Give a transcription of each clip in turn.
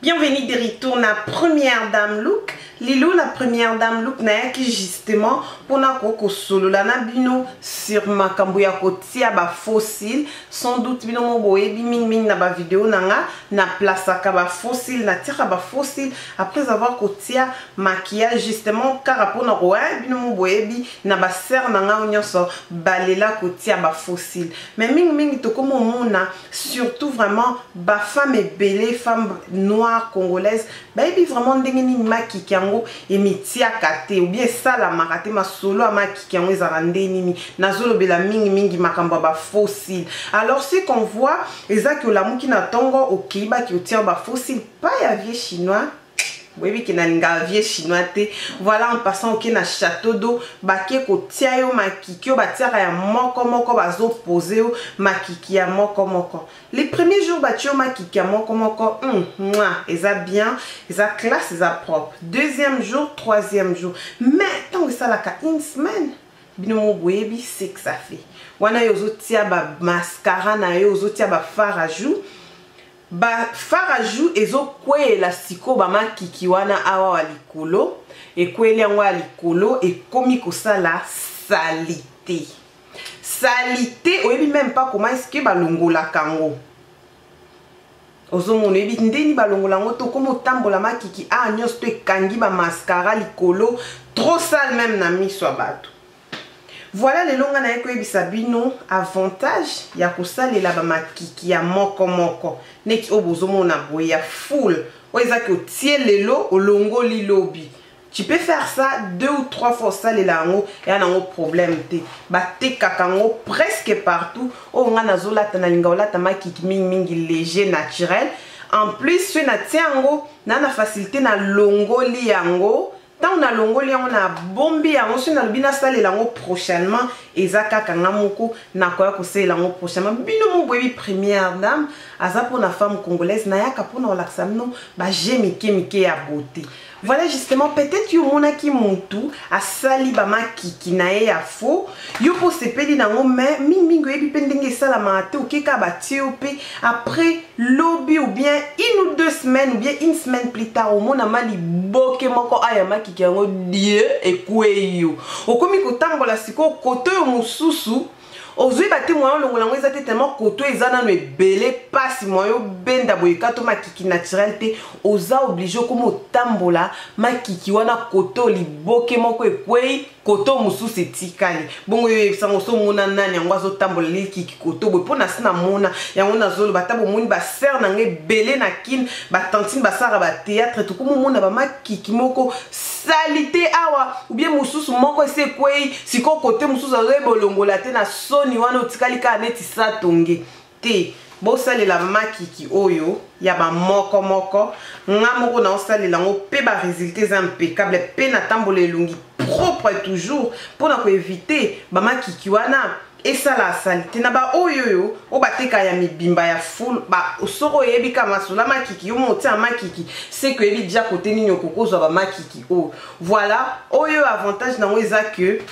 Bienvenue de retour na première dame look lelo na première dame look nayaki justement mpona kokosolola na bino sur makambo ya kotia bafossile sans doute bino mo boyebi mingimingi na bavideo na nga na plasaka bafossile natiaka bafossile après avoir kotia maquillage justement kaka mpona koa bino mo boyebi na basere na ngai nyonso balela kotia bafossile mais mingimingi tokomomona surtout vraiment ba femme ebele femme noire congolaise bayebi vraiment ndenge nini makiki yango emitiaka te obi esalamaka te masolo ya makiki yango ezalaka nde nini nazolobela mingimingi makambo ya bafossile alors ce qu'on voit eza ke olamuki na ntongo okei baki otia bafossile pa ya vie chinois boyebi ke nalingaka vie chinois te voilà en passant oke na château d'eau bake kotia yo makiki oyo batiaka ya moko moko bazopose yo makiki ya moko moko le premier jour batie yo makiki ya moko moko mm, mwa eza bien eza classe eza propre deuxième jour troisième jour mais ntango esalaka une semaine bino mo boyebi ce que ça fait wana yo ozotia bamascara na yo ozotia bafare à jour ba farajou ezokweyela siko bamakiki wana awawa likolo ekweyeli yango ya likolo ekomi kosala salite salite oyebi meme pas comment est-ce que balongolaka yango ozomona oyebi ndeni balongola yango to okoma otambola makiki awa ah, nyonso to ekangi bamascara likolo trop sale meme na miso ya bato Voilà lelo nga naye koyebisa bino avantage ya kosalela ba makiki ya moko moko neti oyo bozomona boye ya full oyo eza ke otie lelo olongoli lobi tu peux faire ça deux ou trois fois osalela yango eya nango problème te batekaka yango presque partout oyo ngai nazolata nalinga olata makiki mingimingi léger naturel en plus soki natie yango naa na facilité na longoli yango ntango nalongoli yango nabombi yango soki nalobi nasalela yango prochainement eza kaka nga moko nakoya kosalela yango prochainement bino mo boyebi première dame aza mpo na femme congolaise nayaka mpo na kolakisa bino baje mike mike ya bote voilà justement peut-être yo omonaki motu asali bamakiki na ye ya faux yo mpe osepeli na yango mai mingimingi oyebi mpe ndenge esalamaka te oke kaka batie yo mpe après lobi ou bien une ou deux semaines ou bien une semaine plus tard omonama liboke moko aya makiki yango die ekwei yo okomi kotambola sikoyo koto oyo mosusu ozwi bate moyen olongola yango eza te tellement koto eza nano ebele mpasi moyen obenda boye kato makiki naturel te oza oblige okomi otambola makiki wana koto liboke moko ekwei koto mosusu etikali bongo yo oyebisa yango somona nani yango azotambola likiki koto boye mpo na si namona yango nazoloba ata bomoni basere na ngai ebele na kine batantine basalaka bateatre tokomomona bamakiki moko salite awa ubie mosusu moko esi ekwei sikoyo kote mosusu azoyeba olongola te na soni wana otikali kaka neti satonge te bosalela makiki oyo ya ba moko moko nga moko na osalela ngo pe ba resultats eza impeccable pe na tambola elongi propre toujours pona ko éviter ba makiki wana esala salite na baoyo oyo oyo bateka ya mibimba ya ful soko oyebi ka masula makiki yo motia ya makiki seke oyebi dia kote nini okoki kozwa bamakiki oyo oh, voilà oyo avantage nango eza que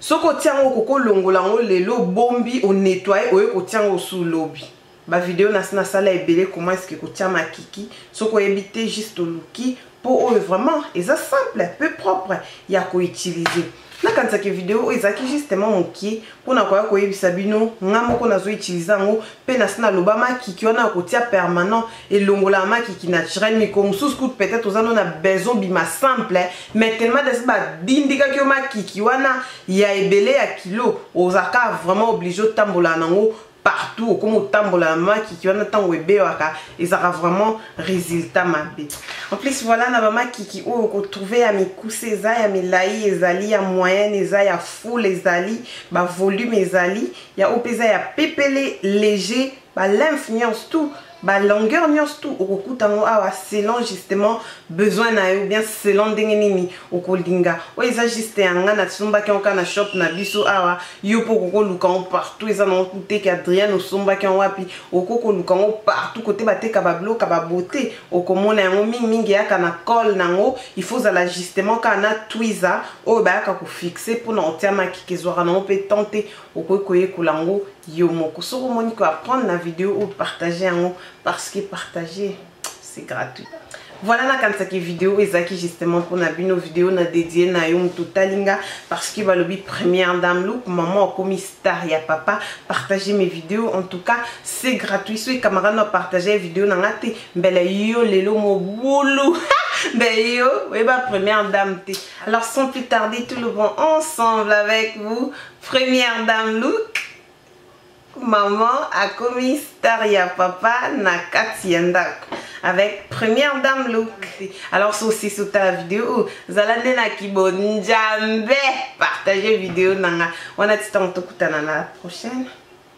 Soki otie yango okoki olongola yango lelo obombi onetwaye oye kotia yango osu lobi bavideo nasi nasala ebele comment eske kotia makiki soki oyebi te juste oluki mpo oyo vraiment eza simple mpe propre ya koutilize nakanisaki video oyo ezalaki justement mokie mpo na koya koyebisa bino nga moko nazoutilize yango mpe nasi naloba makiki wana ya kotia permanent elongolaka makiki naturel mikolo mosusu kutu peut-être oza no na besoin obima simple mais tellement dasi badindikaki yo makiki wana ya ebele ya kilo ozalaka vraiment oblige otambolaka nango partout okoma otambola na makiki wana ntango ebewaka ezalaka vraiment résultat mabe en plus voilà na bamakiki oyo okotrouve ya mikuse eza ya milai ezali ya moyenne eza ya foule ezali bavolume ezali Ya oyo peza ya pepele leger ba lymphe nyonso tout ba longueur nyonso tout okokuta ngo awa selon justement besoin na yo bien selon ndenge nini okolinga oyo eza juste ya nga na sombaki yango kaka na shop na biso awa yo mpo okoko luka ngo partout eza nango kuteki adrienne osombaki yango wapi okoko koluka ngo partout kote bateka babloka babote okomona yango mingimingi eyaka na cole na yango il faut ozala justement kaka na twiza oyo bayaka kofixe mpona otia makiki ezwaka nango mpe temps te okoki koyekola yango yo moko soki omoni ko apprendre na video oyo partage yango parce que partage c'est gratuit voilà nakanisaki video ezalaki justement mpona bino video na dedie na yo moto otali nga parce que balobi première dame look maman akomi star ya papa partage mes videos en tout cas c'est gratuit soki camarade na partage ya video na nga te mbele yo lelo mobulu mbele yo oyeba première dame te Alors sans plus tarder, tout le bon ensemble avec vous, première dame Look, maman akomi star ya papa na kati ya ndako avec première dame Look. Alors si aussi sur ta vidéo, zala nde na kibo njambe, partagez vidéo nanga. Wana titanga tokutana na prochaine.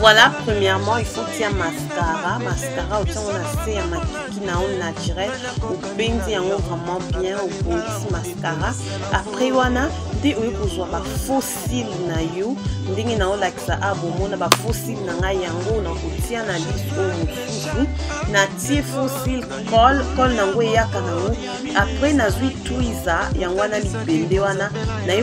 voilà premièrement il faut tia mascara mascara otiango na se ya makiki na yo naturel obendi yango vraiment bien obongisi mascara après wana nde oye kozwa bafosile na yo ndenge na olakisa a ah, bomona bafosile na ngai yango na kotia na liso oyo mosusu natie fosile col col na yango eyaka na yango après nazwi twiza yango wana libende wana naye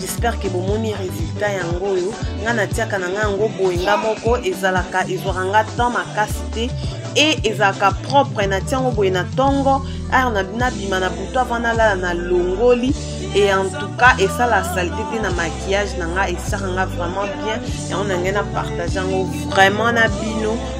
j'espère que bomoni résultat yango oyo ngai natiaka na ngai yango boye nga moko ezalaka ezwaka nga temps makasi te e ezalaka propre natia yango boye na ntongo ar nabima na butu avant nalala na longoli e en tout cas esala salite te na maquillage na ngai esaka nga vraiment bien yango na ngai na partage yango vraiment na bino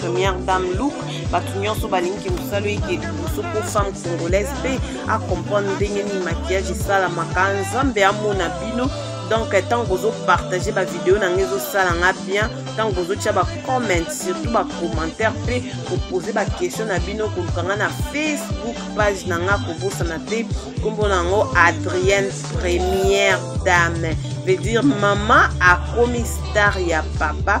première dame look bato nyonso balingi ke mosala eke liboso mpo femme congolaise mpe acomprendre ndenge nini makiyage esalamaka nzambe amona bino donc ntango bozopartage bavideo na ngai ezosala nga bien ntango bozotya bacomment surtout bacommentaire mpe kopose baquestion na bino koluka nga na facebook page na nga kobosana te nkombo na yango adrienne première dame veut dire mama akomi star ya papa